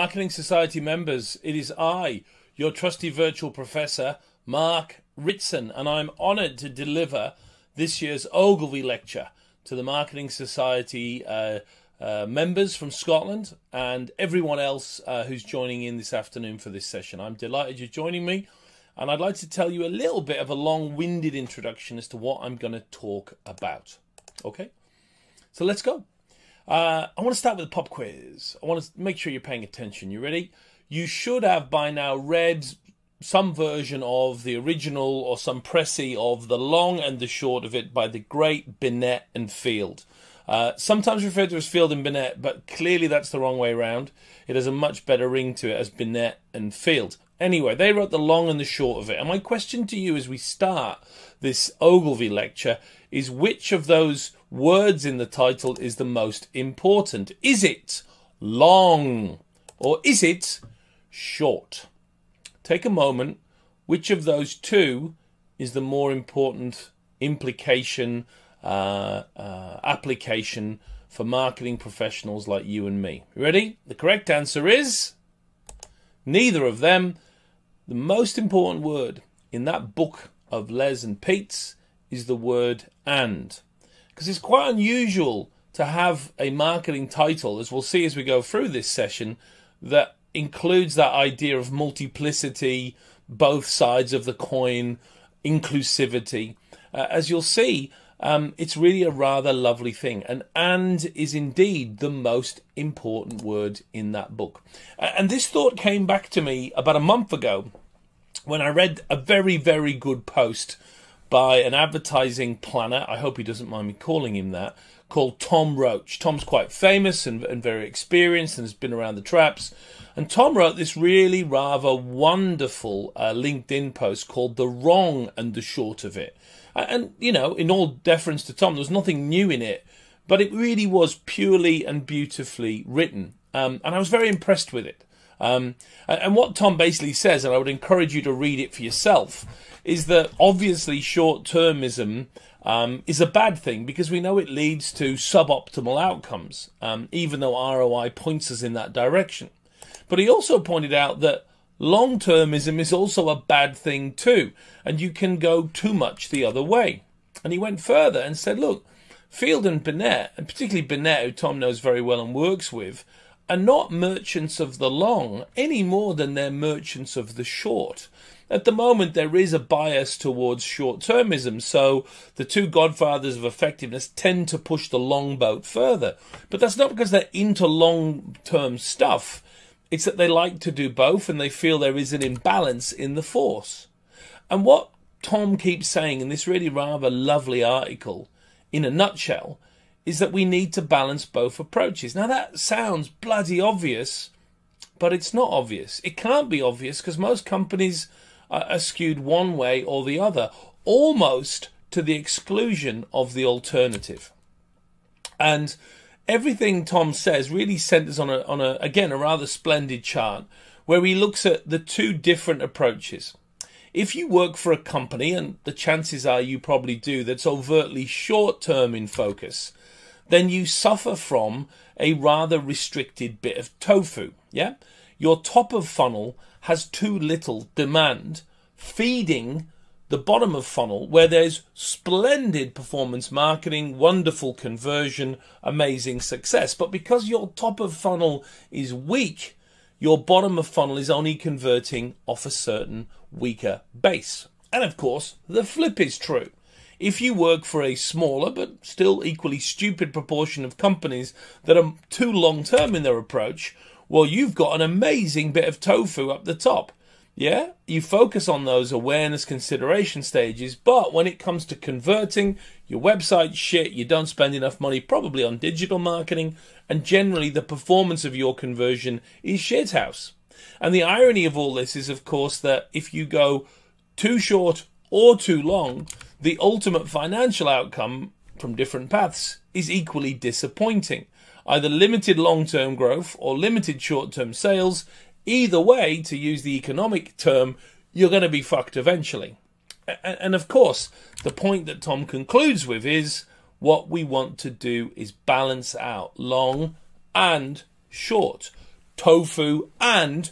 Marketing Society members, it is I, your trusty virtual professor, Mark Ritson, and I'm honoured to deliver this year's Ogilvy Lecture to the Marketing Society uh, uh, members from Scotland and everyone else uh, who's joining in this afternoon for this session. I'm delighted you're joining me, and I'd like to tell you a little bit of a long winded introduction as to what I'm going to talk about. Okay? So let's go. Uh, I want to start with a pop quiz. I want to make sure you're paying attention. You ready? You should have by now read some version of the original or some précis of the long and the short of it by the great Binet and Field. Uh, sometimes referred to as Field and Binet, but clearly that's the wrong way around. It has a much better ring to it as Binet and Field. Anyway, they wrote the long and the short of it. And my question to you as we start this Ogilvy lecture is which of those words in the title is the most important? Is it long or is it short? Take a moment. Which of those two is the more important implication, uh, uh, application for marketing professionals like you and me? Ready? The correct answer is neither of them. The most important word in that book of Les and Pete's is the word and. Because it's quite unusual to have a marketing title, as we'll see as we go through this session, that includes that idea of multiplicity, both sides of the coin, inclusivity. Uh, as you'll see, um, it's really a rather lovely thing. And and is indeed the most important word in that book. And this thought came back to me about a month ago when I read a very, very good post by an advertising planner. I hope he doesn't mind me calling him that. Called Tom Roach. Tom's quite famous and, and very experienced and has been around the traps. And Tom wrote this really rather wonderful uh, LinkedIn post called The Wrong and the Short of It. And, you know, in all deference to Tom, there was nothing new in it, but it really was purely and beautifully written. Um, and I was very impressed with it. Um, and what Tom basically says, and I would encourage you to read it for yourself, is that obviously short termism um, is a bad thing because we know it leads to suboptimal outcomes, um, even though ROI points us in that direction. But he also pointed out that long termism is also a bad thing too, and you can go too much the other way. And he went further and said, look, Field and Binet, and particularly Binet, who Tom knows very well and works with, are not merchants of the long any more than they're merchants of the short. At the moment, there is a bias towards short termism, so the two godfathers of effectiveness tend to push the long boat further. But that's not because they're into long term stuff, it's that they like to do both and they feel there is an imbalance in the force. And what Tom keeps saying in this really rather lovely article, in a nutshell, is that we need to balance both approaches. Now, that sounds bloody obvious, but it's not obvious. It can't be obvious because most companies are skewed one way or the other, almost to the exclusion of the alternative. And everything Tom says really centers on a, on a again a rather splendid chart where he looks at the two different approaches. If you work for a company, and the chances are you probably do, that's overtly short term in focus, then you suffer from a rather restricted bit of tofu. Yeah? Your top of funnel has too little demand feeding the bottom of funnel where there's splendid performance marketing, wonderful conversion, amazing success. But because your top of funnel is weak, your bottom of funnel is only converting off a certain weaker base. And of course, the flip is true. If you work for a smaller but still equally stupid proportion of companies that are too long term in their approach, well, you've got an amazing bit of tofu up the top. Yeah, you focus on those awareness consideration stages, but when it comes to converting, your website shit, you don't spend enough money probably on digital marketing, and generally the performance of your conversion is shithouse. And the irony of all this is, of course, that if you go too short or too long, the ultimate financial outcome from different paths is equally disappointing. Either limited long term growth or limited short term sales Either way, to use the economic term, you're going to be fucked eventually. And of course, the point that Tom concludes with is what we want to do is balance out long and short. tofu, and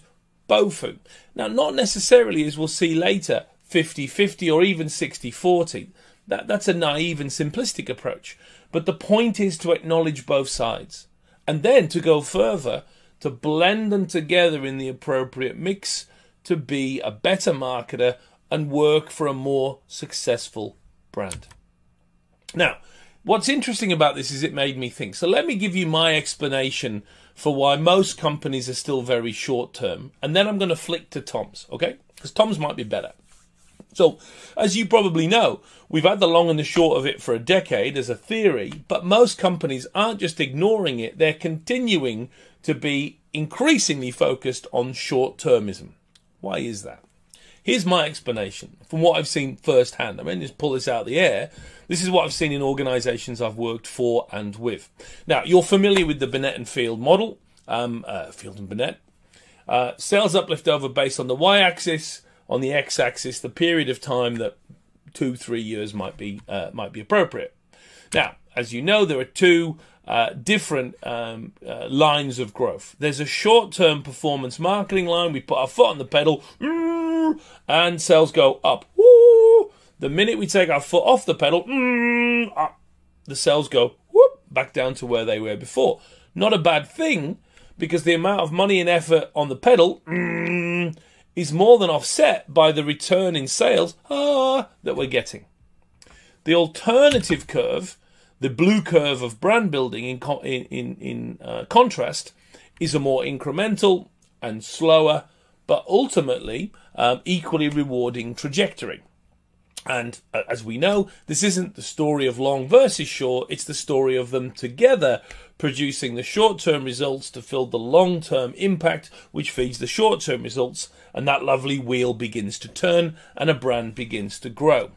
bofu. Now, not necessarily, as we'll see later, 50 50 or even 60 40. That, that's a naive and simplistic approach. But the point is to acknowledge both sides and then to go further to blend them together in the appropriate mix to be a better marketer and work for a more successful brand. Now, what's interesting about this is it made me think. So let me give you my explanation for why most companies are still very short term, and then I'm going to flick to Tom's, okay? Because Tom's might be better. So, as you probably know, we've had the long and the short of it for a decade as a theory, but most companies aren't just ignoring it, they're continuing to be increasingly focused on short termism. Why is that? Here's my explanation from what I've seen firsthand. I mean, just pull this out of the air. This is what I've seen in organisations I've worked for and with. Now, you're familiar with the Binet and Field model, um, uh, Field and Binet. Uh, sales uplift over based on the y-axis, on the x-axis, the period of time that two, three years might be uh, might be appropriate. Now, as you know, there are two uh, different um, uh, lines of growth. There's a short term performance marketing line. We put our foot on the pedal and sales go up. The minute we take our foot off the pedal, the sales go whoop, back down to where they were before. Not a bad thing because the amount of money and effort on the pedal is more than offset by the return in sales ah, that we're getting. The alternative curve the blue curve of brand building, in in in uh, contrast, is a more incremental and slower, but ultimately um, equally rewarding trajectory. And uh, as we know, this isn't the story of long versus short, it's the story of them together producing the short term results to fill the long term impact, which feeds the short term results, and that lovely wheel begins to turn and a brand begins to grow.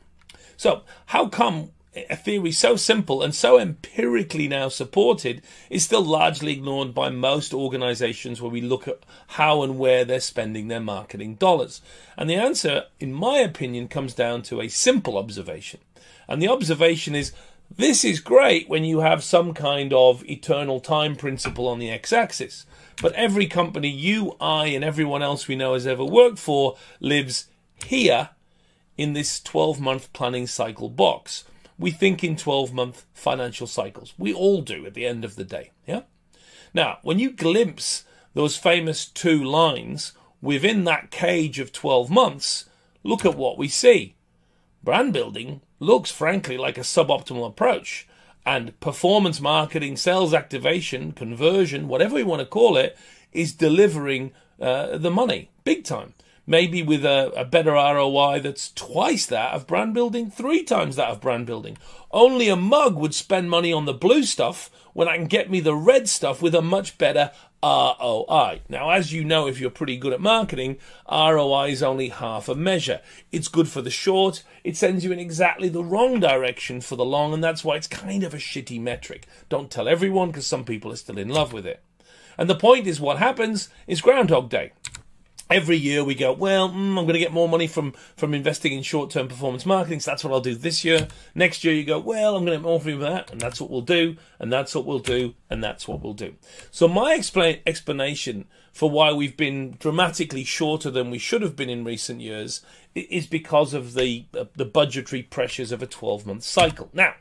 So, how come a theory so simple and so empirically now supported is still largely ignored by most organizations where we look at how and where they're spending their marketing dollars. And the answer, in my opinion, comes down to a simple observation. And the observation is this is great when you have some kind of eternal time principle on the x axis. But every company you, I, and everyone else we know has ever worked for lives here in this 12 month planning cycle box we think in 12 month financial cycles. We all do at the end of the day. Yeah. Now, when you glimpse those famous two lines within that cage of 12 months, look at what we see. Brand building looks, frankly, like a suboptimal approach. And performance marketing, sales activation, conversion, whatever we want to call it, is delivering uh, the money big time maybe with a, a, better ROI that's twice that of brand building, three times that of brand building. Only a mug would spend money on the blue stuff when I can get me the red stuff with a much better ROI. Now, as you know, if you're pretty good at marketing, ROI is only half a measure. It's good for the short, it sends you in exactly the wrong direction for the long, and that's why it's kind of a shitty metric. Don't tell everyone because some people are still in love with it. And the point is, what happens is Groundhog Day every year we go, well, mm, I'm going to get more money from from investing in short term performance marketing, so that's what I'll do this year. Next year you go, well, I'm going to get more from that, and that's what we'll do, and that's what we'll do, and that's what we'll do. So my explanation for why we've been dramatically shorter than we should have been in recent years is because of the uh, the budgetary pressures of a 12 month cycle. Now,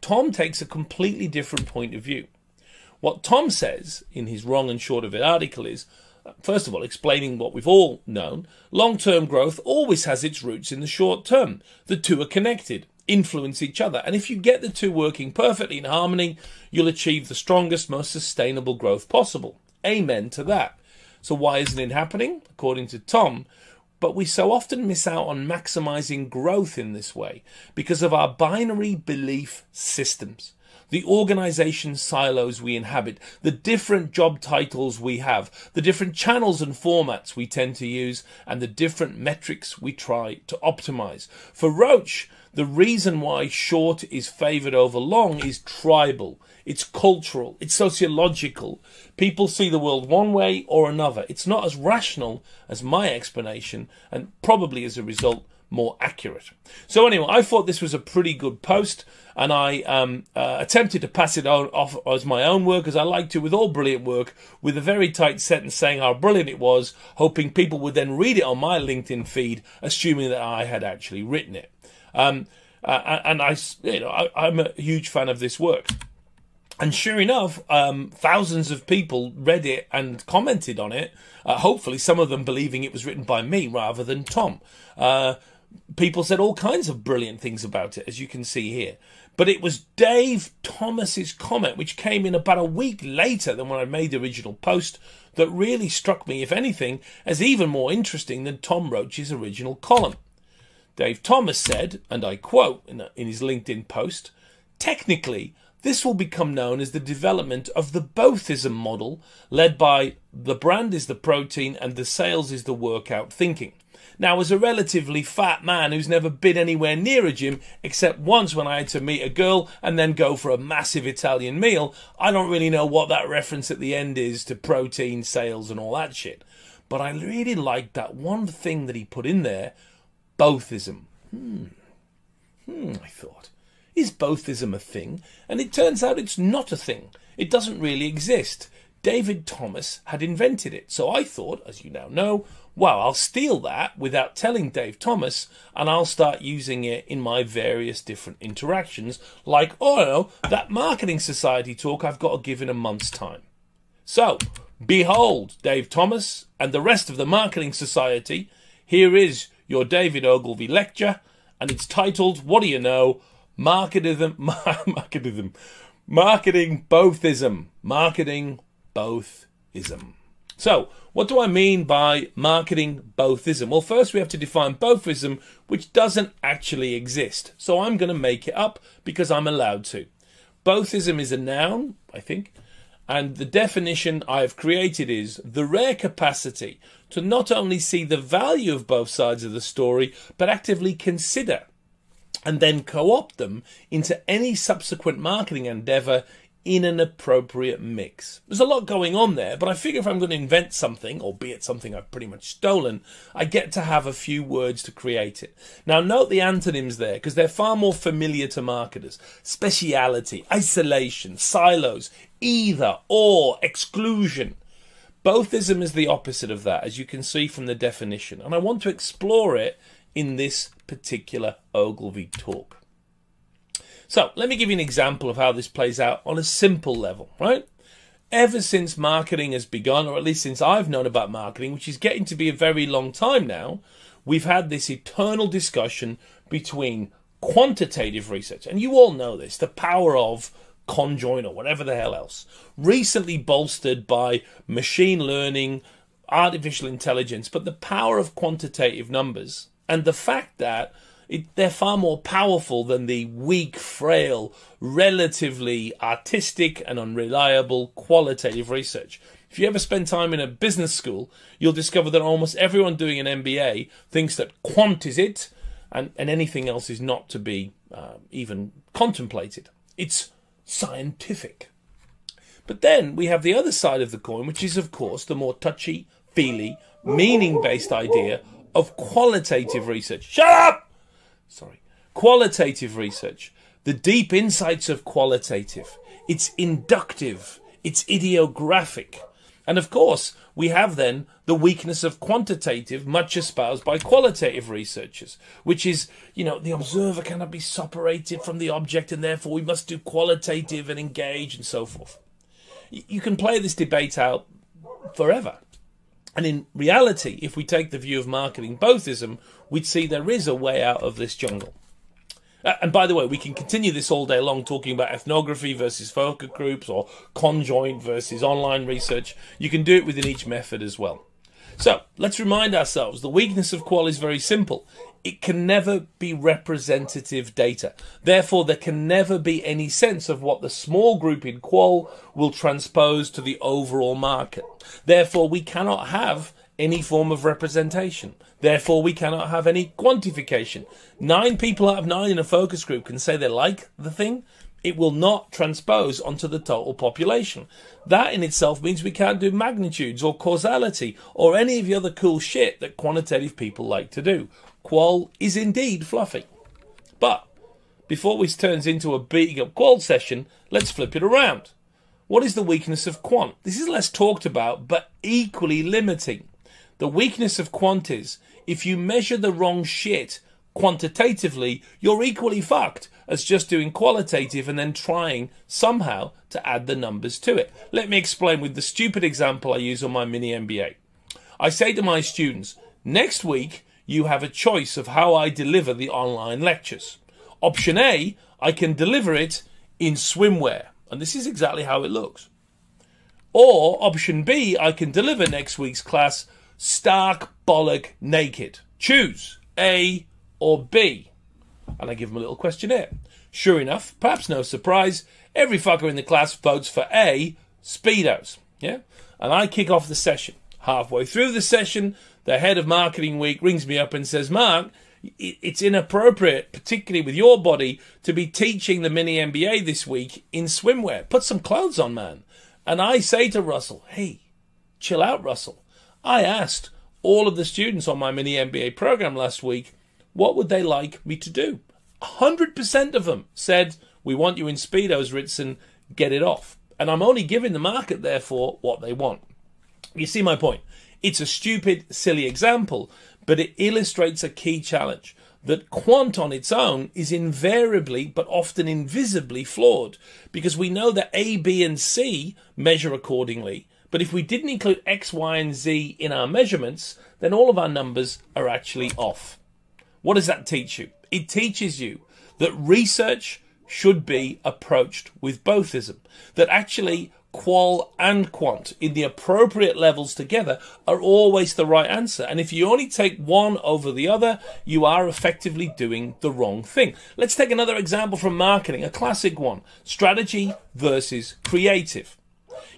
Tom takes a completely different point of view. What Tom says in his wrong and short of it article is first of all, explaining what we've all known, long term growth always has its roots in the short term. The two are connected, influence each other, and if you get the two working perfectly in harmony, you'll achieve the strongest, most sustainable growth possible. Amen to that. So, why isn't it happening? According to Tom, but we so often miss out on maximizing growth in this way because of our binary belief systems the organization silos we inhabit, the different job titles we have, the different channels and formats we tend to use, and the different metrics we try to optimize. For Roach, the reason why short is favored over long is tribal. It's cultural. It's sociological. People see the world one way or another. It's not as rational as my explanation, and probably as a result, more accurate. So anyway, I thought this was a pretty good post, and I um, uh, attempted to pass it on off as my own work, as I like to with all brilliant work, with a very tight sentence saying how brilliant it was, hoping people would then read it on my LinkedIn feed, assuming that I had actually written it. Um, uh, and I, you know, I, am a huge fan of this work. And sure enough, um, thousands of people read it and commented on it. Uh, hopefully, some of them believing it was written by me rather than Tom. Uh, people said all kinds of brilliant things about it, as you can see here. But it was Dave Thomas's comment, which came in about a week later than when I made the original post, that really struck me, if anything, as even more interesting than Tom Roach's original column. Dave Thomas said, and I quote in, in his LinkedIn post, technically, this will become known as the development of the bothism model, led by the brand is the protein and the sales is the workout thinking. Now, as a relatively fat man who's never been anywhere near a gym except once when I had to meet a girl and then go for a massive Italian meal, I don't really know what that reference at the end is to protein, sales, and all that shit. But I really liked that one thing that he put in there bothism. Hmm. Hmm, I thought. Is bothism a thing? And it turns out it's not a thing. It doesn't really exist. David Thomas had invented it. So I thought, as you now know, well, I'll steal that without telling Dave Thomas and I'll start using it in my various different interactions, like, oh, know, that marketing society talk I've got to give in a month's time. So, behold, Dave Thomas and the rest of the marketing society, here is your David Ogilvy lecture, and it's titled, What Do You Know? Marketism, marketism, marketing bothism, marketing bothism. So, what do I mean by marketing bothism? Well, first we have to define bothism, which doesn't actually exist. So I'm going to make it up because I'm allowed to. Bothism is a noun, I think, and the definition I've created is the rare capacity to not only see the value of both sides of the story, but actively consider and then co opt them into any subsequent marketing endeavor in an appropriate mix. There's a lot going on there, but I figure if I'm going to invent something, albeit something I've pretty much stolen, I get to have a few words to create it. Now, note the antonyms there because they're far more familiar to marketers speciality, isolation, silos, either, or, exclusion. Bothism is the opposite of that, as you can see from the definition, and I want to explore it in this particular Ogilvy talk. So, let me give you an example of how this plays out on a simple level, right? Ever since marketing has begun, or at least since I've known about marketing, which is getting to be a very long time now, we've had this eternal discussion between quantitative research, and you all know this, the power of conjoint or whatever the hell else, recently bolstered by machine learning, artificial intelligence, but the power of quantitative numbers and the fact that it, they're far more powerful than the weak, frail, relatively artistic and unreliable qualitative research. If you ever spend time in a business school, you'll discover that almost everyone doing an MBA thinks that quant is it, and, and anything else is not to be uh, even contemplated. It's scientific. But then we have the other side of the coin, which is, of course, the more touchy, feely, meaning based idea of qualitative research. Shut up! Sorry. Qualitative research. The deep insights of qualitative. It's inductive. It's idiographic. And of course, we have then the weakness of quantitative, much espoused by qualitative researchers, which is, you know, the observer cannot be separated from the object and therefore we must do qualitative and engage and so forth. You can play this debate out forever. And in reality, if we take the view of marketing bothism, we'd see there is a way out of this jungle. Uh, and by the way, we can continue this all day long talking about ethnography versus focus groups or conjoint versus online research. You can do it within each method as well. So let's remind ourselves the weakness of qual is very simple. It can never be representative data. Therefore, there can never be any sense of what the small group in qual will transpose to the overall market. Therefore, we cannot have any form of representation. Therefore, we cannot have any quantification. Nine people out of nine in a focus group can say they like the thing. It will not transpose onto the total population. That in itself means we can't do magnitudes or causality or any of the other cool shit that quantitative people like to do. Qual is indeed fluffy. But before this turns into a beating up qual session, let's flip it around. What is the weakness of quant? This is less talked about, but equally limiting. The weakness of quant is if you measure the wrong shit quantitatively, you're equally fucked as just doing qualitative and then trying somehow to add the numbers to it. Let me explain with the stupid example I use on my mini MBA. I say to my students, next week you have a choice of how I deliver the online lectures. Option A, I can deliver it in swimwear, and this is exactly how it looks. Or option B, I can deliver next week's class stark bollock naked. Choose A or B. And I give them a little questionnaire. Sure enough, perhaps no surprise, every fucker in the class votes for A, Speedos. Yeah? And I kick off the session. Halfway through the session, the head of marketing week rings me up and says, Mark, it's inappropriate, particularly with your body, to be teaching the mini MBA this week in swimwear. Put some clothes on, man. And I say to Russell, hey, chill out, Russell. I asked all of the students on my mini MBA program last week what would they like me to do? 100% of them said, We want you in Speedos, Ritson, get it off. And I'm only giving the market, therefore, what they want. You see my point? It's a stupid, silly example, but it illustrates a key challenge that quant on its own is invariably but often invisibly flawed because we know that A, B, and C measure accordingly. But if we didn't include X, Y, and Z in our measurements, then all of our numbers are actually off. What does that teach you? It teaches you that research should be approached with bothism, that actually qual and quant in the appropriate levels together are always the right answer. And if you only take one over the other, you are effectively doing the wrong thing. Let's take another example from marketing, a classic one strategy versus creative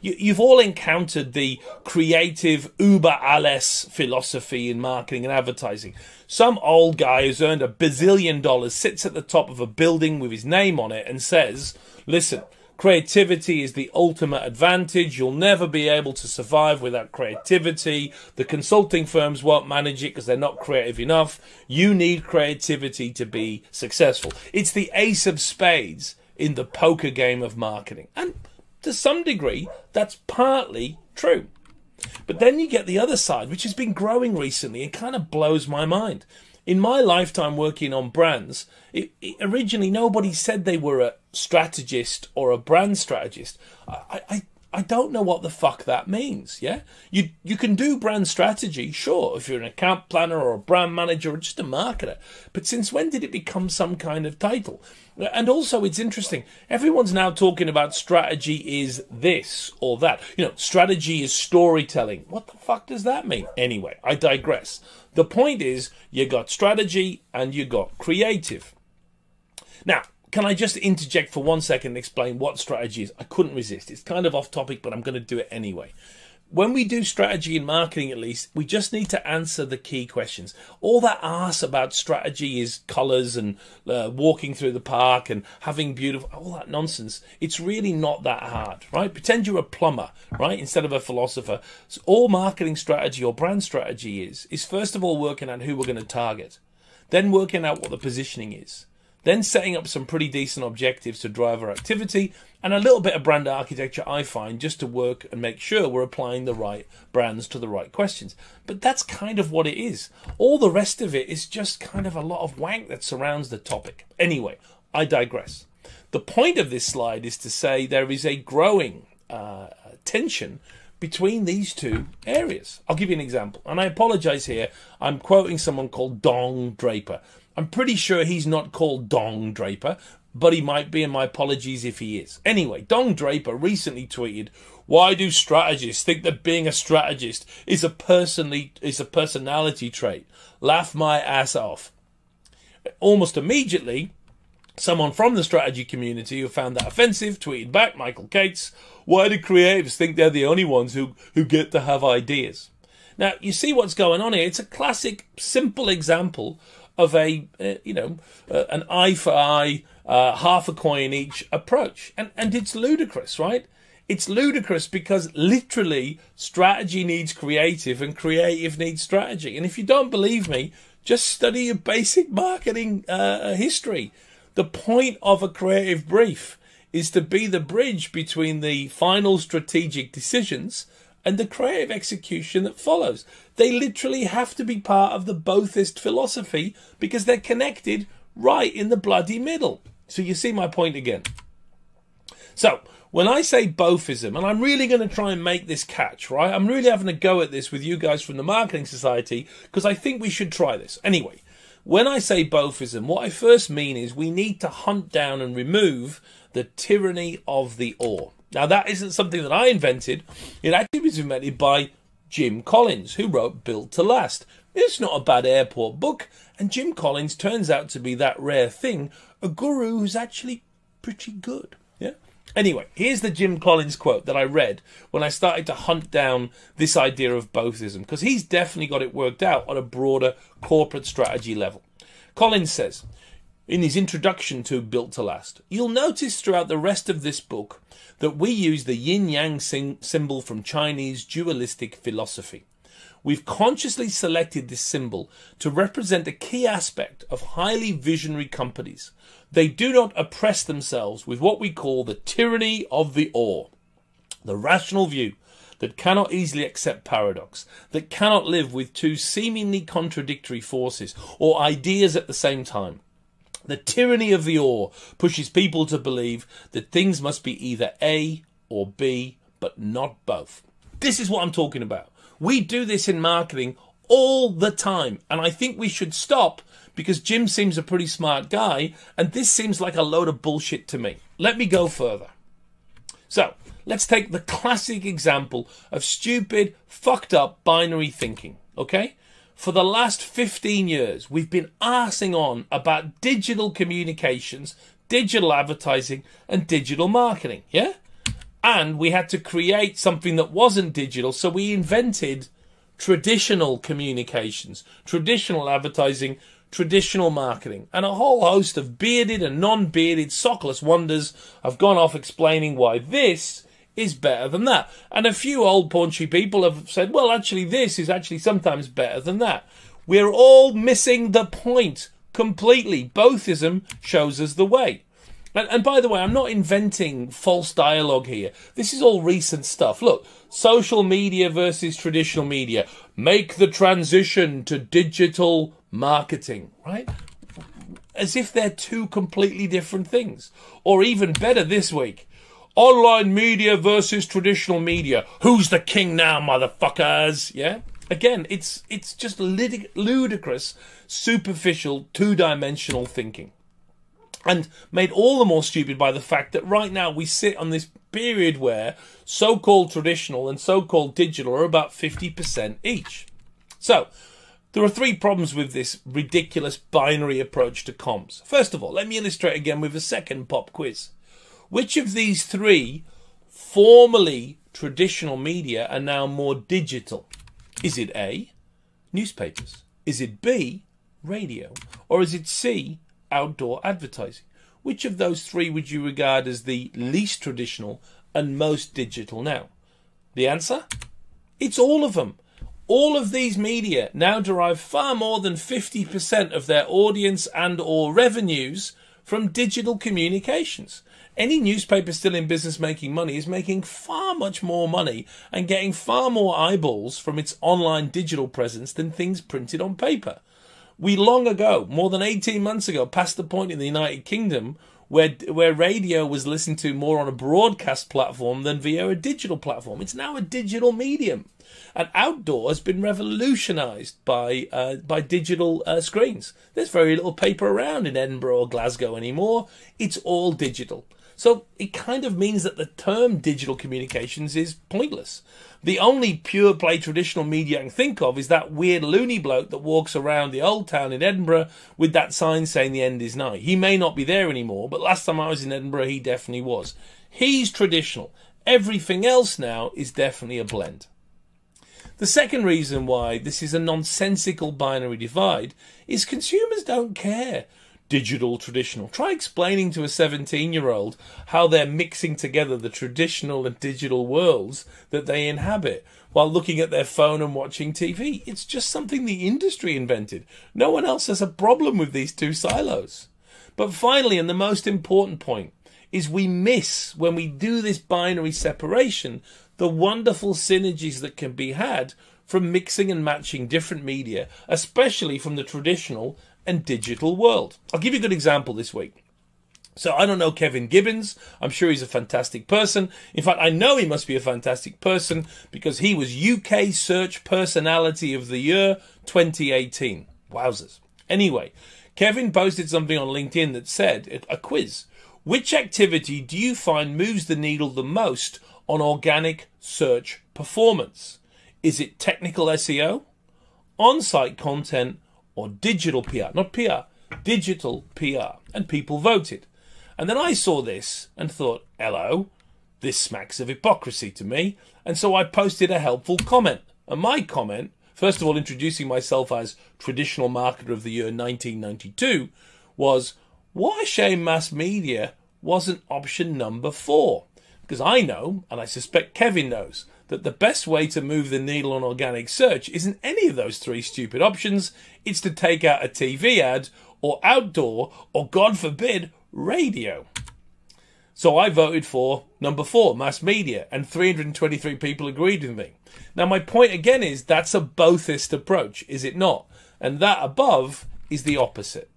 you, have all encountered the creative uber alles philosophy in marketing and advertising. Some old guy who's earned a bazillion dollars sits at the top of a building with his name on it and says, listen, creativity is the ultimate advantage. You'll never be able to survive without creativity. The consulting firms won't manage it because they're not creative enough. You need creativity to be successful. It's the ace of spades in the poker game of marketing. And to some degree, that's partly true. But then you get the other side, which has been growing recently and kind of blows my mind. In my lifetime working on brands, it, it, originally nobody said they were a strategist or a brand strategist. I, I, I don't know what the fuck that means. Yeah, you you can do brand strategy, sure, if you're an account planner or a brand manager or just a marketer. But since when did it become some kind of title? And also, it's interesting. Everyone's now talking about strategy is this or that. You know, strategy is storytelling. What the fuck does that mean? Anyway, I digress. The point is, you got strategy and you got creative. Now, can I just interject for one second and explain what strategy is? I couldn't resist. It's kind of off topic, but I'm going to do it anyway. When we do strategy in marketing, at least, we just need to answer the key questions. All that ass about strategy is colours and uh, walking through the park and having beautiful, all that nonsense. It's really not that hard, right? Pretend you're a plumber, right, instead of a philosopher. So all marketing strategy or brand strategy is, is first of all working out who we're going to target, then working out what the positioning is then setting up some pretty decent objectives to drive our activity, and a little bit of brand architecture, I find, just to work and make sure we're applying the right brands to the right questions. But that's kind of what it is. All the rest of it is just kind of a lot of wank that surrounds the topic. Anyway, I digress. The point of this slide is to say there is a growing uh, tension between these two areas. I'll give you an example, and I apologize here. I'm quoting someone called Dong Draper. I'm pretty sure he's not called Dong Draper, but he might be, and my apologies if he is. Anyway, Dong Draper recently tweeted, "Why do strategists think that being a strategist is a personally is a personality trait? Laugh my ass off." Almost immediately, someone from the strategy community who found that offensive tweeted back, Michael Cates, "Why do creatives think they're the only ones who who get to have ideas?" Now, you see what's going on here. It's a classic, simple example of a uh, you know uh, an eye for eye, uh, half a coin each approach, and and it's ludicrous, right? It's ludicrous because literally strategy needs creative and creative needs strategy. And if you don't believe me, just study your basic marketing uh, history. The point of a creative brief is to be the bridge between the final strategic decisions and the creative execution that follows. They literally have to be part of the bothist philosophy because they're connected right in the bloody middle. So you see my point again. So, when I say bothism, and I'm really going to try and make this catch, right? I'm really having a go at this with you guys from the Marketing Society because I think we should try this. Anyway, when I say bothism, what I first mean is we need to hunt down and remove the tyranny of the or. Now, that isn't something that I invented. It actually was invented by Jim Collins, who wrote Built to Last. It's not a bad airport book, and Jim Collins turns out to be that rare thing, a guru who's actually pretty good. Yeah. Anyway, here's the Jim Collins quote that I read when I started to hunt down this idea of bothism, because he's definitely got it worked out on a broader corporate strategy level. Collins says, in his introduction to Built to Last, you'll notice throughout the rest of this book that we use the yin yang symbol from Chinese dualistic philosophy. We've consciously selected this symbol to represent a key aspect of highly visionary companies. They do not oppress themselves with what we call the tyranny of the or, the rational view that cannot easily accept paradox, that cannot live with two seemingly contradictory forces or ideas at the same time. The tyranny of the or pushes people to believe that things must be either A or B, but not both. This is what I'm talking about. We do this in marketing all the time, and I think we should stop because Jim seems a pretty smart guy, and this seems like a load of bullshit to me. Let me go further. So, let's take the classic example of stupid, fucked up binary thinking, okay? For the last 15 years, we've been arsing on about digital communications, digital advertising, and digital marketing. Yeah? And we had to create something that wasn't digital, so we invented traditional communications, traditional advertising, traditional marketing, and a whole host of bearded and non bearded sockless wonders have gone off explaining why this is better than that. And a few old paunchy people have said, well, actually, this is actually sometimes better than that. We're all missing the point completely. Bothism shows us the way. And, and, by the way, I'm not inventing false dialogue here. This is all recent stuff. Look, social media versus traditional media. Make the transition to digital marketing, right? As if they're two completely different things. Or even better this week, Online media versus traditional media. Who's the king now, motherfuckers? Yeah? Again, it's it's just ludicrous, superficial, two-dimensional thinking. And made all the more stupid by the fact that right now we sit on this period where so-called traditional and so-called digital are about 50% each. So, there are three problems with this ridiculous binary approach to comms. First of all, let me illustrate again with a second pop quiz. Which of these three formerly traditional media are now more digital? Is it A, newspapers? Is it B, radio? Or is it C, outdoor advertising? Which of those three would you regard as the least traditional and most digital now? The answer? It's all of them. All of these media now derive far more than 50% of their audience and or revenues from digital communications any newspaper still in business making money is making far much more money and getting far more eyeballs from its online digital presence than things printed on paper. We long ago, more than 18 months ago, passed the point in the United Kingdom where where radio was listened to more on a broadcast platform than via a digital platform. It's now a digital medium, and outdoor has been revolutionised by uh, by digital uh, screens. There's very little paper around in Edinburgh or Glasgow anymore. It's all digital. So it kind of means that the term digital communications is pointless. The only pure play traditional media I can think of is that weird loony bloke that walks around the old town in Edinburgh with that sign saying the end is nigh. He may not be there anymore, but last time I was in Edinburgh, he definitely was. He's traditional. Everything else now is definitely a blend. The second reason why this is a nonsensical binary divide is consumers don't care. Digital, traditional. Try explaining to a 17 year old how they're mixing together the traditional and digital worlds that they inhabit while looking at their phone and watching TV. It's just something the industry invented. No one else has a problem with these two silos. But finally, and the most important point, is we miss when we do this binary separation the wonderful synergies that can be had from mixing and matching different media, especially from the traditional and digital world. I'll give you a good example this week. So I don't know Kevin Gibbons. I'm sure he's a fantastic person. In fact, I know he must be a fantastic person because he was UK Search Personality of the Year 2018. Wowzers. Anyway, Kevin posted something on LinkedIn that said a quiz. Which activity do you find moves the needle the most on organic search performance? Is it technical SEO, on site content, or digital PR? Not PR, digital PR. And people voted. And then I saw this and thought, hello, this smacks of hypocrisy to me. And so I posted a helpful comment. And my comment, first of all, introducing myself as traditional marketer of the year 1992, was why shame mass media wasn't option number four. Because I know, and I suspect Kevin knows, that the best way to move the needle on organic search isn't any of those three stupid options. It's to take out a TV ad, or outdoor, or God forbid, radio. So I voted for number four, mass media, and 323 people agreed with me. Now, my point again is that's a bothist approach, is it not? And that above is the opposite.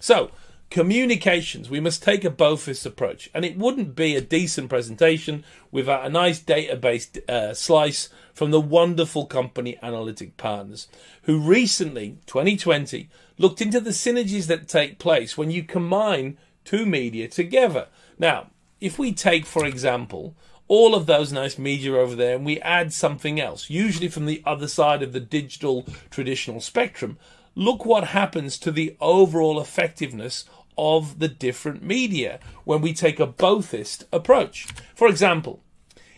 So, communications, we must take a bothist approach. And it wouldn't be a decent presentation without a nice database uh, slice from the wonderful company Analytic Partners, who recently, 2020, looked into the synergies that take place when you combine two media together. Now, if we take, for example, all of those nice media over there and we add something else, usually from the other side of the digital traditional spectrum, look what happens to the overall effectiveness of the different media when we take a bothist approach. For example,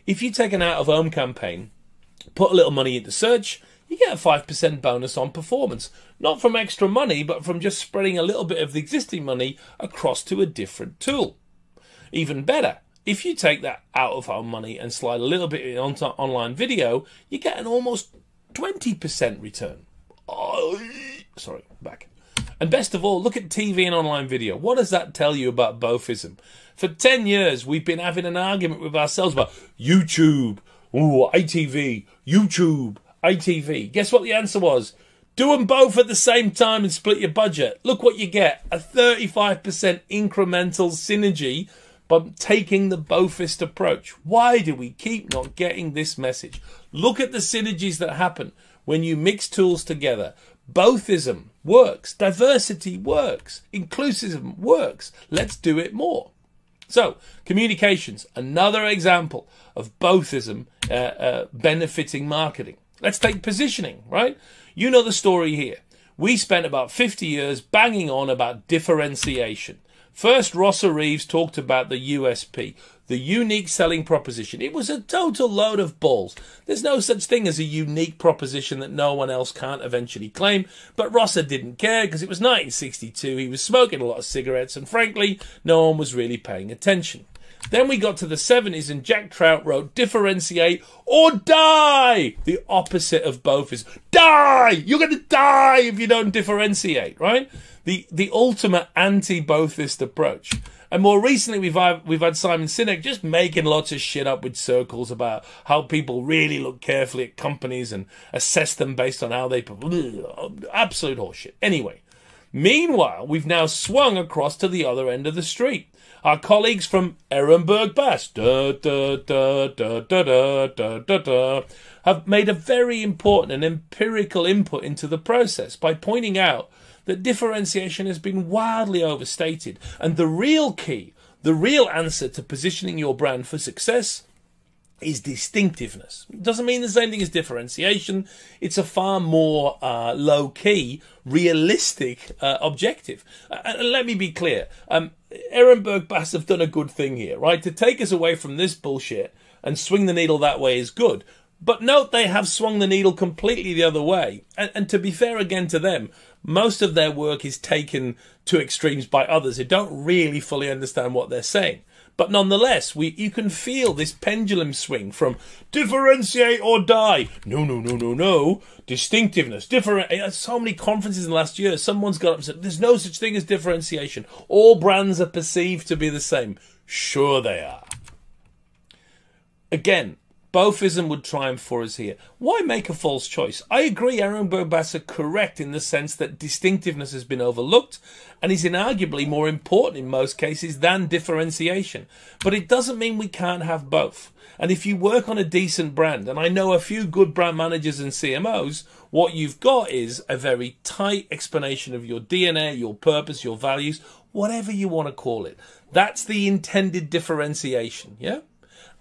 if you take an out of home campaign, put a little money into search, you get a 5% bonus on performance. Not from extra money, but from just spreading a little bit of the existing money across to a different tool. Even better, if you take that out of home money and slide a little bit onto online video, you get an almost 20% return. Oh, sorry, back. And best of all, look at TV and online video. What does that tell you about bothism? For 10 years, we've been having an argument with ourselves about YouTube, ooh, ITV, YouTube, ITV. Guess what the answer was? Do them both at the same time and split your budget. Look what you get a 35% incremental synergy by taking the bothist approach. Why do we keep not getting this message? Look at the synergies that happen when you mix tools together. Bothism works, diversity works, inclusivism works. Let's do it more. So, communications, another example of bothism uh, uh, benefiting marketing. Let's take positioning, right? You know the story here. We spent about 50 years banging on about differentiation. First, Rosser Reeves talked about the USP, the unique selling proposition. It was a total load of balls. There's no such thing as a unique proposition that no one else can't eventually claim, but Rosser didn't care because it was 1962. He was smoking a lot of cigarettes, and frankly, no one was really paying attention. Then we got to the 70s and Jack Trout wrote differentiate or die. The opposite of both is die. You're going to die if you don't differentiate, right? The, the ultimate anti-bothist approach. And more recently, we've had, we've had Simon Sinek just making lots of shit up with circles about how people really look carefully at companies and assess them based on how they. Absolute horseshit. Anyway, meanwhile, we've now swung across to the other end of the street. Our colleagues from Ehrenberg Bass da, da, da, have made a very important and empirical input into the process by pointing out that differentiation has been wildly overstated. And the real key, the real answer to positioning your brand for success is distinctiveness. It doesn't mean the same thing as differentiation. It's a far more uh, low key, realistic uh, objective. Uh, and let me be clear. Um, Ehrenberg Bass have done a good thing here, right? To take us away from this bullshit and swing the needle that way is good. But note they have swung the needle completely the other way. And, and, to be fair again to them, most of their work is taken to extremes by others who don't really fully understand what they're saying. But nonetheless, we you can feel this pendulum swing from differentiate or die. No, no, no, no, no. Distinctiveness. Different. So many conferences in the last year, someone's got up and said, "There's no such thing as differentiation. All brands are perceived to be the same." Sure, they are. Again, Bothism would triumph for us here. Why make a false choice? I agree Aaron Bass are correct in the sense that distinctiveness has been overlooked and is inarguably more important in most cases than differentiation. But it doesn't mean we can't have both. And if you work on a decent brand, and I know a few good brand managers and CMOs, what you've got is a very tight explanation of your DNA, your purpose, your values, whatever you want to call it. That's the intended differentiation, yeah?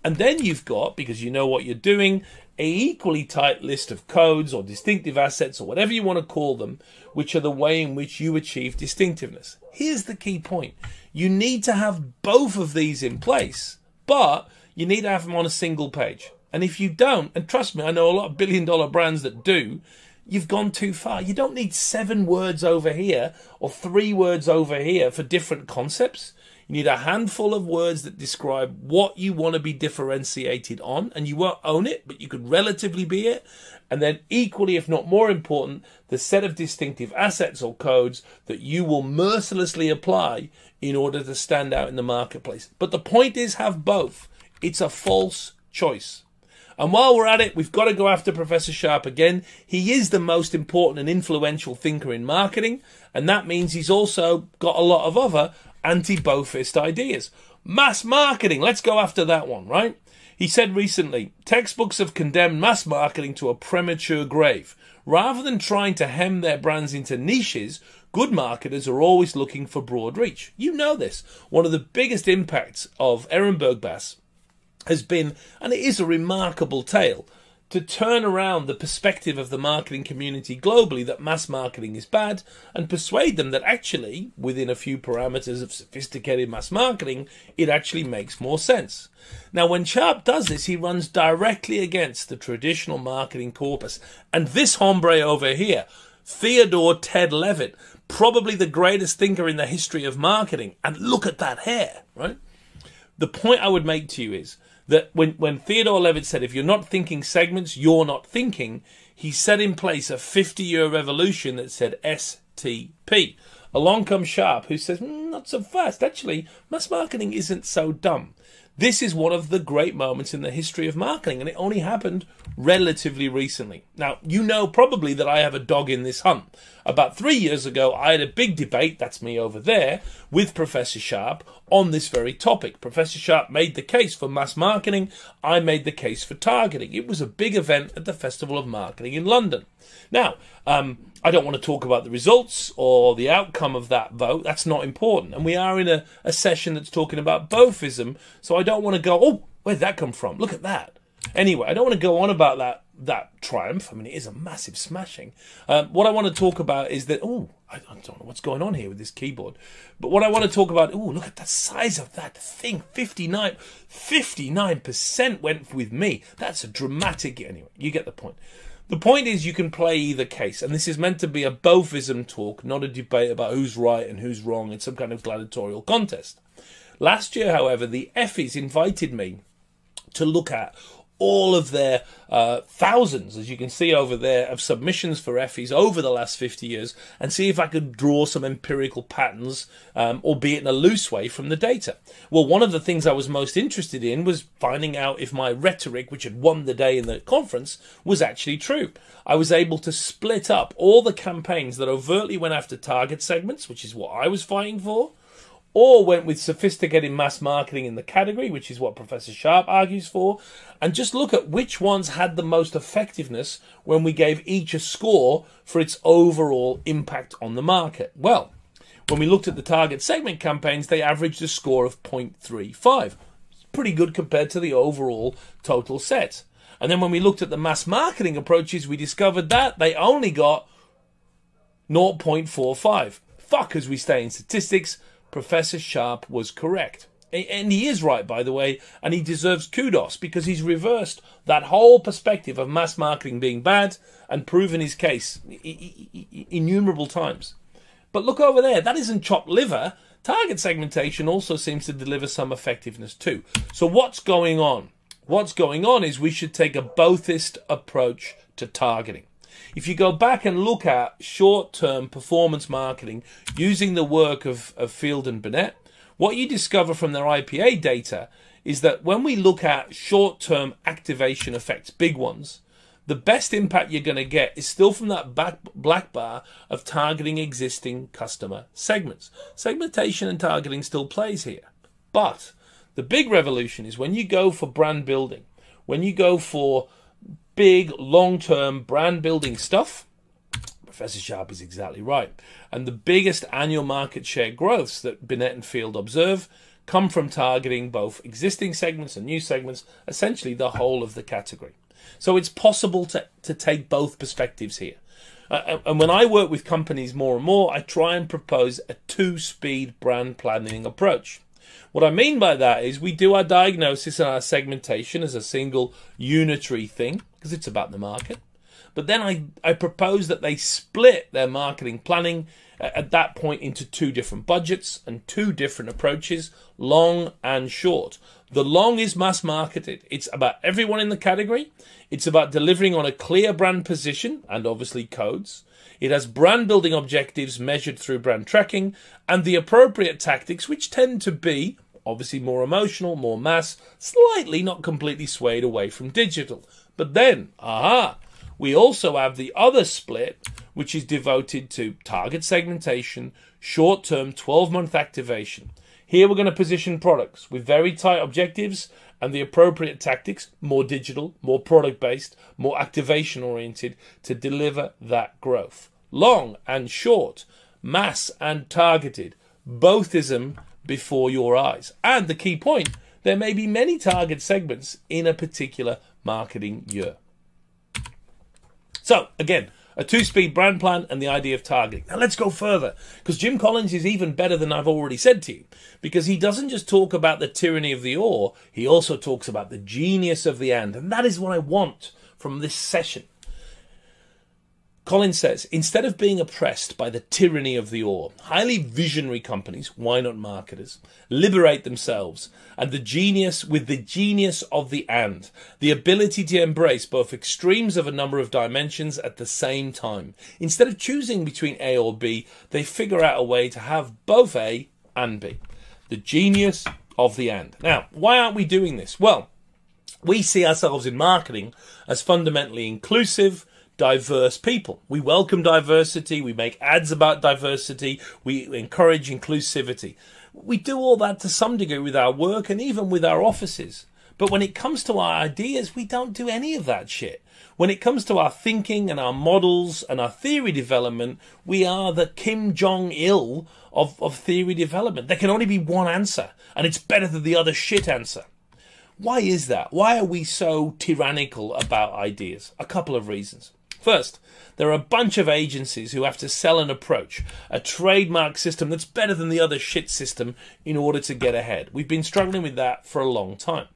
And then you've got, because you know what you're doing, a equally tight list of codes or distinctive assets or whatever you want to call them, which are the way in which you achieve distinctiveness. Here's the key point. You need to have both of these in place, but you need to have them on a single page. And if you don't, and trust me, I know a lot of billion dollar brands that do, you've gone too far. You don't need seven words over here or three words over here for different concepts. You need a handful of words that describe what you want to be differentiated on, and you won't own it, but you could relatively be it. And then, equally, if not more important, the set of distinctive assets or codes that you will mercilessly apply in order to stand out in the marketplace. But the point is, have both. It's a false choice. And while we're at it, we've got to go after Professor Sharp again. He is the most important and influential thinker in marketing, and that means he's also got a lot of other anti Bothist ideas. Mass marketing, let's go after that one, right? He said recently textbooks have condemned mass marketing to a premature grave. Rather than trying to hem their brands into niches, good marketers are always looking for broad reach. You know this. One of the biggest impacts of Ehrenberg Bass has been, and it is a remarkable tale, to turn around the perspective of the marketing community globally that mass marketing is bad and persuade them that actually, within a few parameters of sophisticated mass marketing, it actually makes more sense. Now, when Sharp does this, he runs directly against the traditional marketing corpus. And this hombre over here, Theodore Ted Levitt, probably the greatest thinker in the history of marketing, and look at that hair, right? The point I would make to you is that when, when Theodore Levitt said, if you're not thinking segments, you're not thinking, he set in place a 50 year revolution that said STP. Along comes Sharp, who says, mm, not so fast. Actually, mass marketing isn't so dumb. This is one of the great moments in the history of marketing, and it only happened relatively recently. Now, you know probably that I have a dog in this hunt. About three years ago, I had a big debate, that's me over there, with Professor Sharp on this very topic. Professor Sharp made the case for mass marketing, I made the case for targeting. It was a big event at the Festival of Marketing in London. Now, um, I don't want to talk about the results or the outcome of that vote. That's not important. And we are in a, a session that's talking about Bothism, so I don't want to go, oh, where did that come from? Look at that. Anyway, I don't want to go on about that that triumph. I mean, it is a massive smashing. Um, what I want to talk about is that, oh, I, I, don't know what's going on here with this keyboard. But what I want to talk about, oh, look at the size of that thing 59, 59% went with me. That's a dramatic. Anyway, you get the point. The point is, you can play either case, and this is meant to be a Bothism talk, not a debate about who's right and who's wrong in some kind of gladiatorial contest. Last year, however, the Effies invited me to look at all of their uh, thousands, as you can see over there, of submissions for Effies over the last 50 years and see if I could draw some empirical patterns, um, albeit in a loose way, from the data. Well, one of the things I was most interested in was finding out if my rhetoric, which had won the day in the conference, was actually true. I was able to split up all the campaigns that overtly went after target segments, which is what I was fighting for or went with sophisticated mass marketing in the category, which is what Professor Sharp argues for, and just look at which ones had the most effectiveness when we gave each a score for its overall impact on the market. Well, when we looked at the target segment campaigns, they averaged a score of 0.35. It's pretty good compared to the overall total set. And then when we looked at the mass marketing approaches, we discovered that they only got 0.45. Fuck as we stay in statistics, Professor Sharp was correct. And he is right, by the way, and he deserves kudos because he's reversed that whole perspective of mass marketing being bad and proven his case innumerable times. But look over there, that isn't chopped liver. Target segmentation also seems to deliver some effectiveness too. So, what's going on? What's going on is we should take a bothist approach to targeting. If you go back and look at short term performance marketing using the work of, of Field and Binet, what you discover from their IPA data is that when we look at short term activation effects, big ones, the best impact you're going to get is still from that back, black bar of targeting existing customer segments. Segmentation and targeting still plays here. But the big revolution is when you go for brand building, when you go for big long term brand building stuff, Professor Sharp is exactly right. And the biggest annual market share growths that Binet and Field observe come from targeting both existing segments and new segments, essentially the whole of the category. So it's possible to, to take both perspectives here. Uh, and when I work with companies more and more, I try and propose a two speed brand planning approach. What I mean by that is we do our diagnosis and our segmentation as a single unitary thing, because it's about the market. But then I, I propose that they split their marketing planning at that point into two different budgets and two different approaches, long and short. The long is mass marketed. It's about everyone in the category. It's about delivering on a clear brand position and obviously codes. It has brand building objectives measured through brand tracking and the appropriate tactics, which tend to be obviously more emotional, more mass, slightly not completely swayed away from digital. But then, aha, we also have the other split, which is devoted to target segmentation, short term 12 month activation. Here we're going to position products with very tight objectives and the appropriate tactics, more digital, more product based, more activation oriented, to deliver that growth. Long and short, mass and targeted, bothism before your eyes. And the key point there may be many target segments in a particular marketing year. So, again, a two speed brand plan and the idea of targeting. Now, let's go further because Jim Collins is even better than I've already said to you because he doesn't just talk about the tyranny of the or, he also talks about the genius of the and. And that is what I want from this session. Collins says, instead of being oppressed by the tyranny of the or, highly visionary companies, why not marketers, liberate themselves and the genius with the genius of the and, the ability to embrace both extremes of a number of dimensions at the same time. Instead of choosing between A or B, they figure out a way to have both A and B. The genius of the and. Now, why aren't we doing this? Well, we see ourselves in marketing as fundamentally inclusive, diverse people. We welcome diversity, we make ads about diversity, we encourage inclusivity. We do all that to some degree with our work and even with our offices. But when it comes to our ideas, we don't do any of that shit. When it comes to our thinking and our models and our theory development, we are the Kim Jong il of, of theory development. There can only be one answer, and it's better than the other shit answer. Why is that? Why are we so tyrannical about ideas? A couple of reasons. First, there are a bunch of agencies who have to sell an approach, a trademark system that's better than the other shit system in order to get ahead. We've been struggling with that for a long time.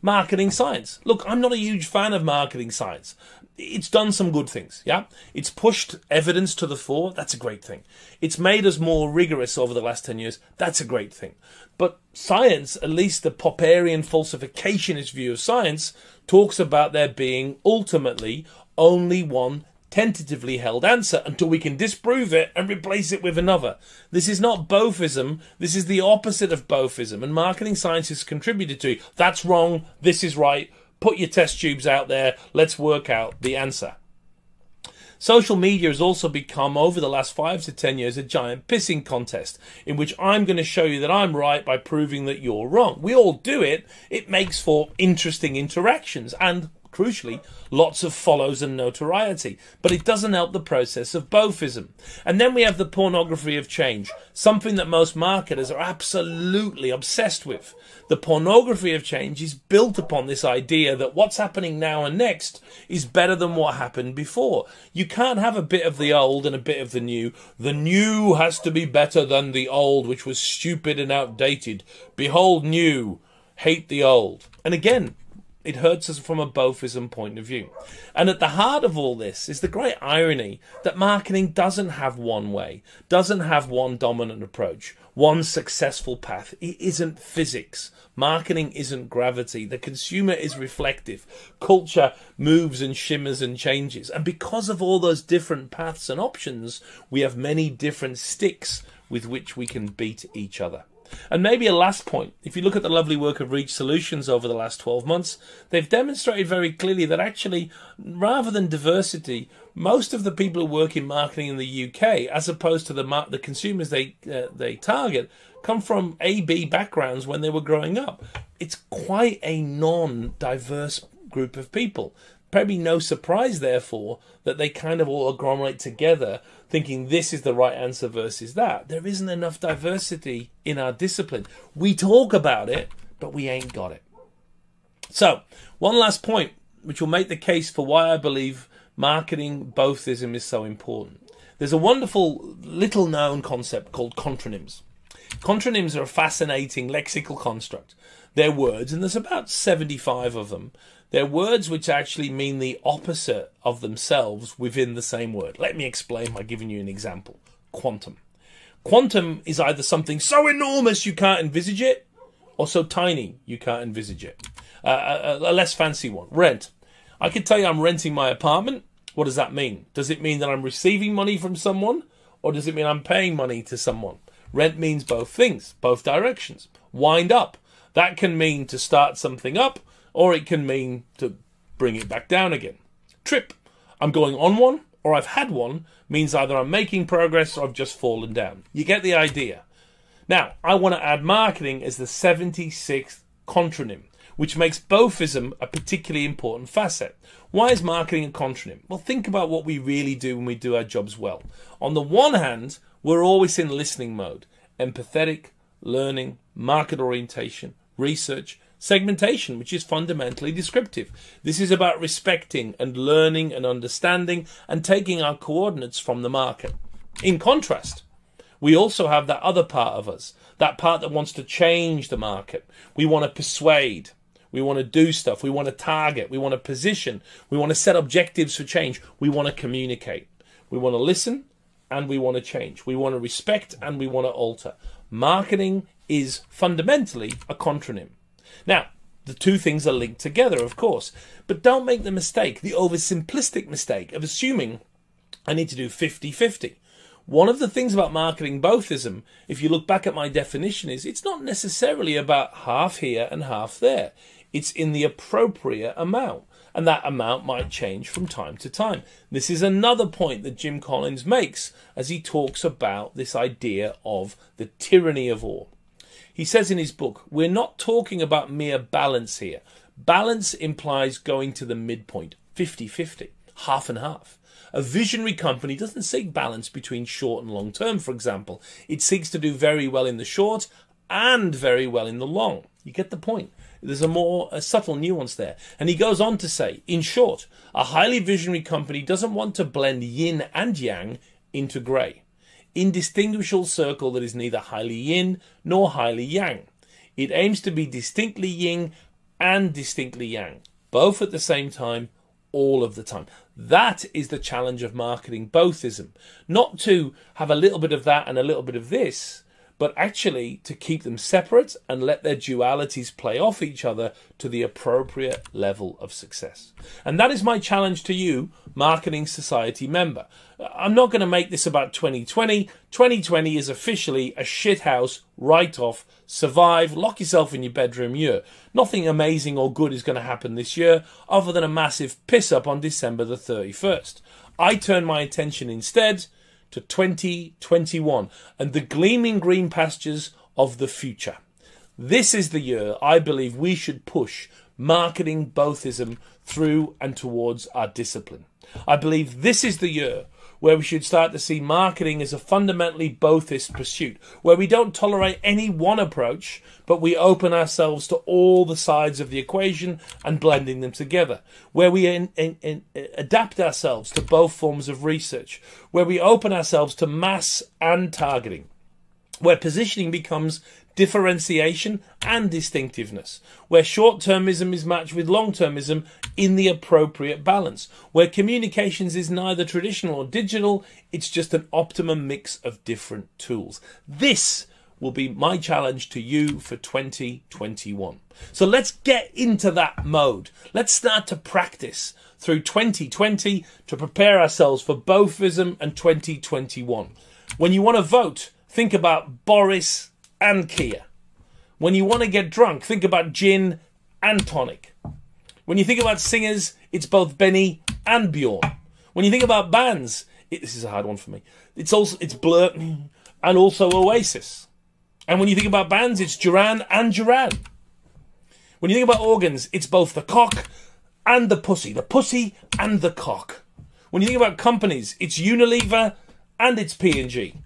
Marketing science. Look, I'm not a huge fan of marketing science. It's done some good things, yeah? It's pushed evidence to the fore. That's a great thing. It's made us more rigorous over the last 10 years. That's a great thing. But science, at least the Popperian falsificationist view of science, talks about there being ultimately only one tentatively held answer until we can disprove it and replace it with another. This is not bothism, this is the opposite of bothism, and marketing science has contributed to that's wrong, this is right, put your test tubes out there, let's work out the answer. Social media has also become, over the last five to ten years, a giant pissing contest in which I'm going to show you that I'm right by proving that you're wrong. We all do it. It makes for interesting interactions and crucially, lots of follows and notoriety. But it doesn't help the process of bothism. And then we have the pornography of change, something that most marketers are absolutely obsessed with. The pornography of change is built upon this idea that what's happening now and next is better than what happened before. You can't have a bit of the old and a bit of the new. The new has to be better than the old, which was stupid and outdated. Behold, new, hate the old. And again, it hurts us from a bothism point of view. And at the heart of all this is the great irony that marketing doesn't have one way, doesn't have one dominant approach, one successful path. It isn't physics. Marketing isn't gravity. The consumer is reflective. Culture moves and shimmers and changes. And because of all those different paths and options, we have many different sticks with which we can beat each other. And maybe a last point if you look at the lovely work of Reach Solutions over the last 12 months, they've demonstrated very clearly that actually, rather than diversity, most of the people who work in marketing in the UK, as opposed to the, the consumers they, uh, they target, come from AB backgrounds when they were growing up. It's quite a non diverse group of people. Probably no surprise, therefore, that they kind of all agglomerate together thinking this is the right answer versus that. There isn't enough diversity in our discipline. We talk about it, but we ain't got it. So, one last point, which will make the case for why I believe marketing bothism is so important. There's a wonderful little known concept called contronyms. Contronyms are a fascinating lexical construct. They're words, and there's about 75 of them, they're words which actually mean the opposite of themselves within the same word. Let me explain by giving you an example. Quantum. Quantum is either something so enormous you can't envisage it, or so tiny you can't envisage it. Uh, a, a less fancy one. Rent. I could tell you I'm renting my apartment. What does that mean? Does it mean that I'm receiving money from someone, or does it mean I'm paying money to someone? Rent means both things, both directions. Wind up. That can mean to start something up, or it can mean to bring it back down again. Trip, I'm going on one, or I've had one, means either I'm making progress or I've just fallen down. You get the idea. Now, I want to add marketing as the 76th contronym, which makes bothism a particularly important facet. Why is marketing a contronym? Well, think about what we really do when we do our jobs well. On the one hand, we're always in listening mode, empathetic, learning, market orientation, research, segmentation, which is fundamentally descriptive. This is about respecting and learning and understanding and taking our coordinates from the market. In contrast, we also have that other part of us, that part that wants to change the market. We want to persuade. We want to do stuff. We want to target. We want to position. We want to set objectives for change. We want to communicate. We want to listen and we want to change. We want to respect and we want to alter. Marketing is fundamentally a contronym. Now, the two things are linked together, of course, but don't make the mistake, the oversimplistic mistake of assuming I need to do 50 50. One of the things about marketing bothism, if you look back at my definition, is it's not necessarily about half here and half there. It's in the appropriate amount, and that amount might change from time to time. This is another point that Jim Collins makes as he talks about this idea of the tyranny of all. He says in his book, We're not talking about mere balance here. Balance implies going to the midpoint, 50 50, half and half. A visionary company doesn't seek balance between short and long term, for example. It seeks to do very well in the short and very well in the long. You get the point. There's a more a subtle nuance there. And he goes on to say, in short, a highly visionary company doesn't want to blend yin and yang into grey indistinguishable circle that is neither highly yin nor highly yang. It aims to be distinctly yin and distinctly yang, both at the same time, all of the time. That is the challenge of marketing bothism. Not to have a little bit of that and a little bit of this, but actually to keep them separate and let their dualities play off each other to the appropriate level of success. And that is my challenge to you, Marketing Society member. I'm not going to make this about 2020. 2020 is officially a shithouse, write off, survive, lock yourself in your bedroom year. Nothing amazing or good is going to happen this year other than a massive piss up on December the 31st. I turn my attention instead to 2021 and the gleaming green pastures of the future. This is the year I believe we should push marketing bothism through and towards our discipline. I believe this is the year where we should start to see marketing as a fundamentally bothist pursuit, where we don't tolerate any one approach, but we open ourselves to all the sides of the equation and blending them together, where we in, in, in, adapt ourselves to both forms of research, where we open ourselves to mass and targeting, where positioning becomes differentiation and distinctiveness, where short termism is matched with long termism in the appropriate balance, where communications is neither traditional or digital, it's just an optimum mix of different tools. This will be my challenge to you for 2021. So let's get into that mode. Let's start to practice through 2020 to prepare ourselves for Bothism and 2021. When you want to vote, think about Boris and Keir. When you want to get drunk, think about gin and tonic. When you think about singers, it's both Benny and Bjorn. When you think about bands, it, this is a hard one for me. It's also it's Blur and also Oasis. And when you think about bands, it's Duran and Duran. When you think about organs, it's both the cock and the pussy, the pussy and the cock. When you think about companies, it's Unilever and it's P&G.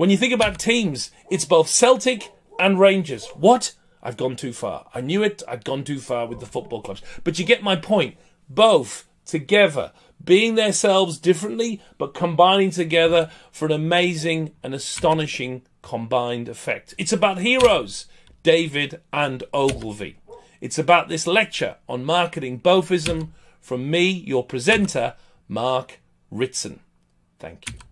When you think about teams, it's both Celtic and Rangers. What? I've gone too far. I knew it. I'd gone too far with the football clubs. But you get my point. Both together, being themselves differently, but combining together for an amazing and astonishing combined effect. It's about heroes, David and Ogilvy. It's about this lecture on marketing bothism from me, your presenter, Mark Ritson. Thank you.